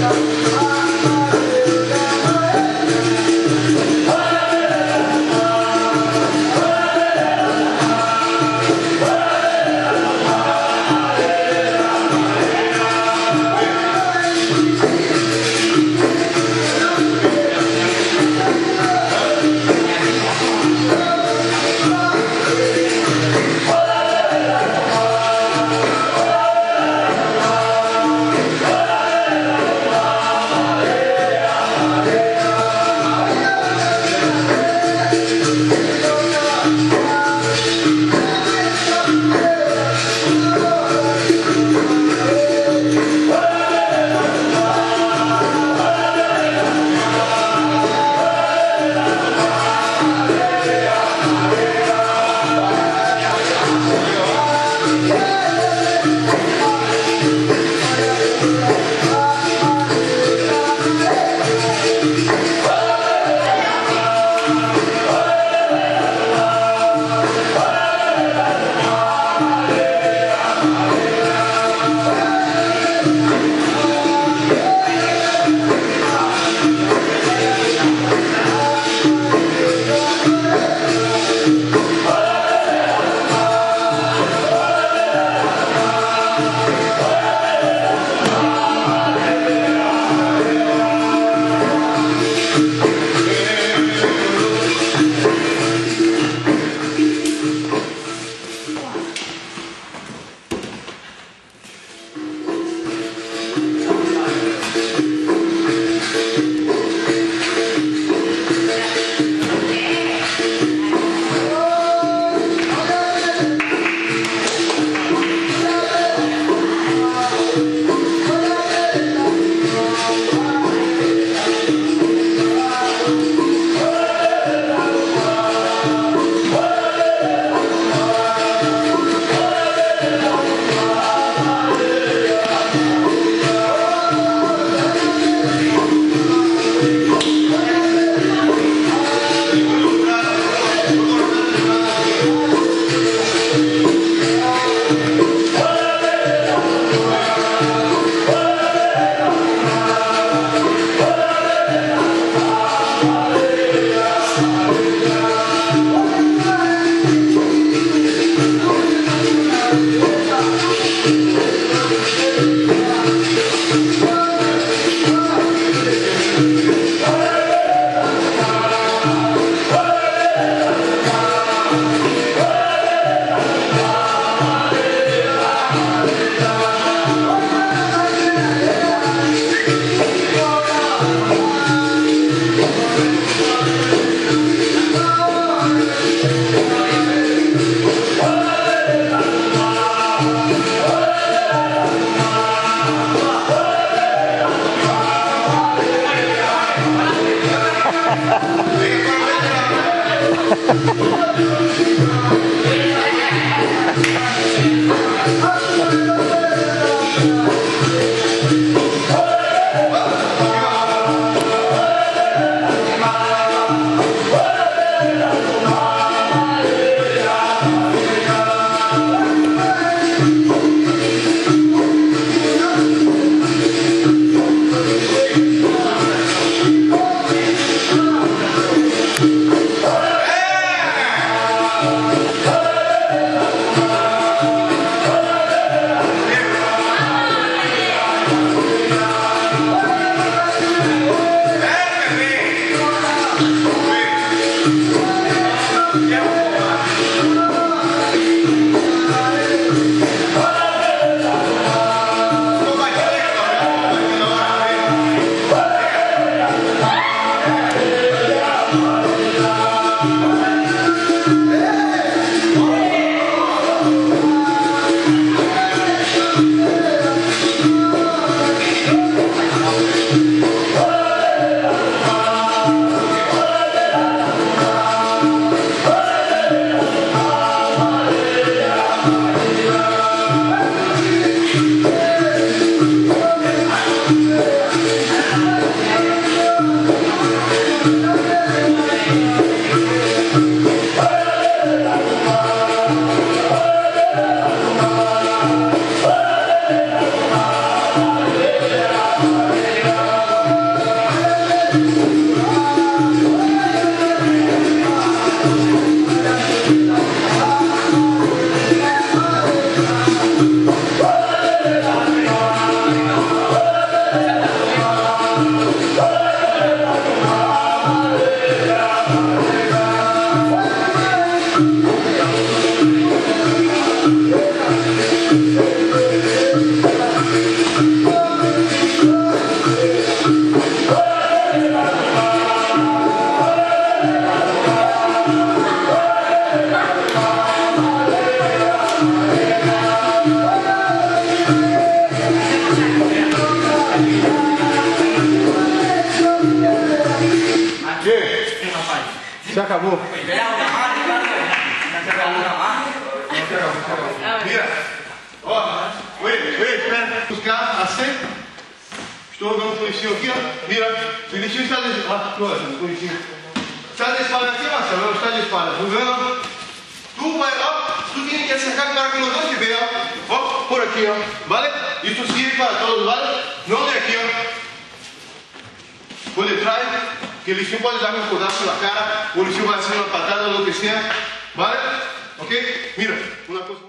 Ei, Já acabou? Mira. Ó, oi, oi, espera. Buscar assim. Estou dando um policinho aqui, ó. Mira. O policinho está de espalda. Ah, o policinho. Está de espalda aqui, Marcelo. Está de espalda. Tu vendo? Tu vai, ó. Tu tienes que acercar para que los dos te vean. Ó, por aqui, ó. Vale? Isso sirve para todos, vale? Não de aqui, ó. Por detrás, que el hijo igual le un codazo en la cara, o el hijo le hacía una patada, o lo que sea, ¿vale? ¿Ok? Mira, una cosa.